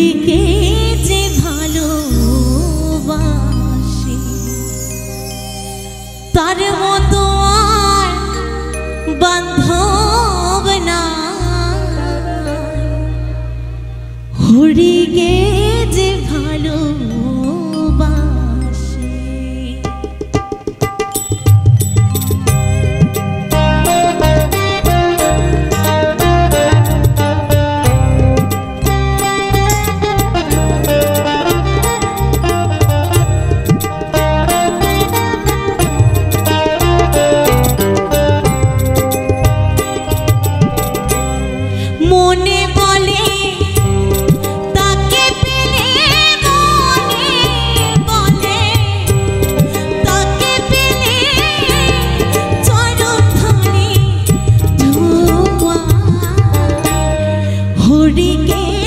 হরিকে যে ভালোবাসে তার के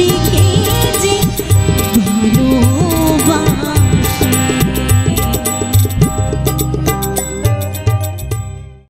Pique